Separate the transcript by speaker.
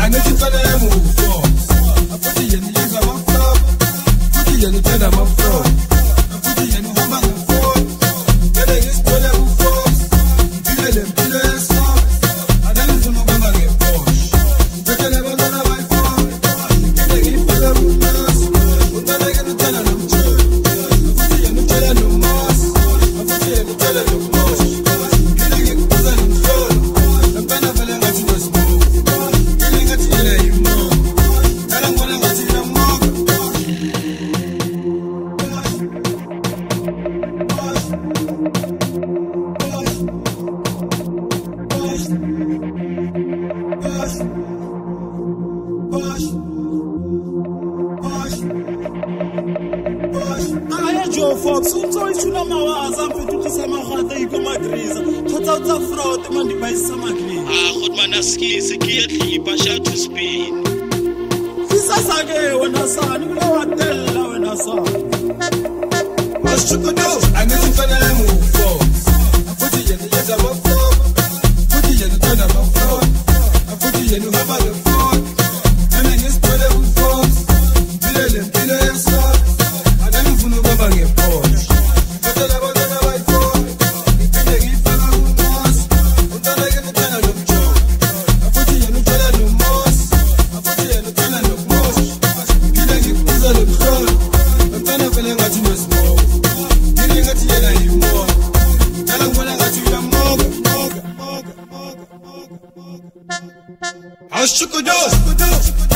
Speaker 1: I'm gonna
Speaker 2: radio fox utsoyishula mawazi amfethukisa amarhata ikomagriza thatha utsa fraud mandibhayisisa magriza
Speaker 3: ahot manaskisi kiyedlipa shathi usipini
Speaker 2: sisasake wena sani kulawatelela wena sani
Speaker 1: wasithukudu angithi mfanele mufo How's Chico Dose?